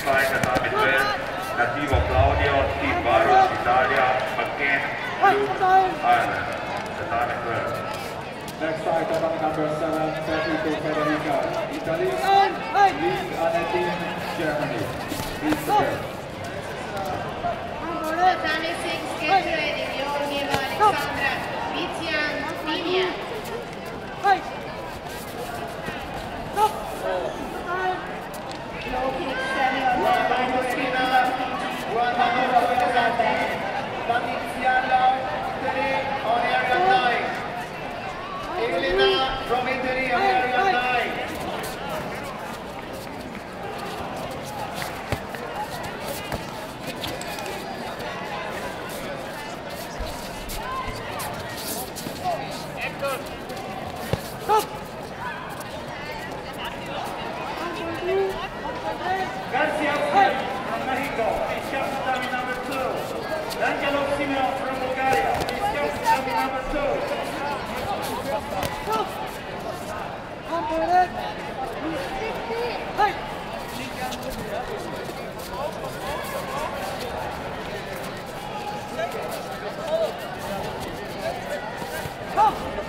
Fighter number Nativo Claudio, Team Varus, Italia, McCain, Next fighter number 7, Federico Federica, Italy, Kom!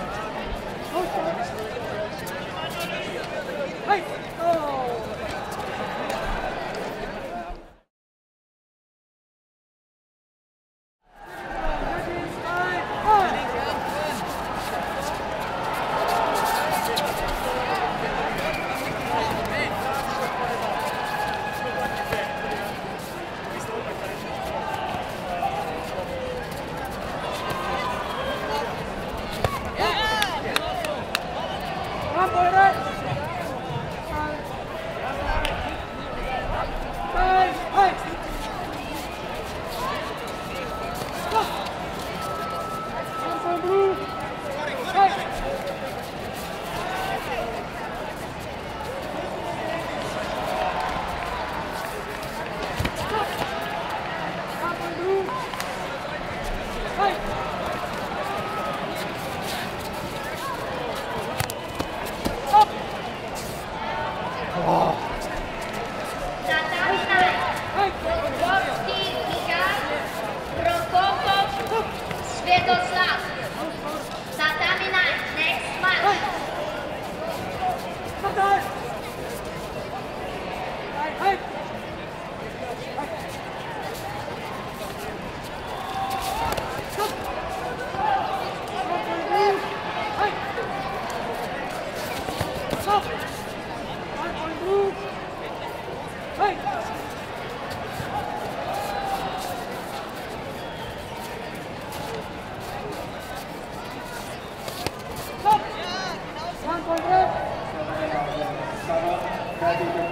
Vamos, Correia!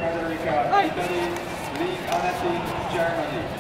Puerto Rico, Italy, Germany.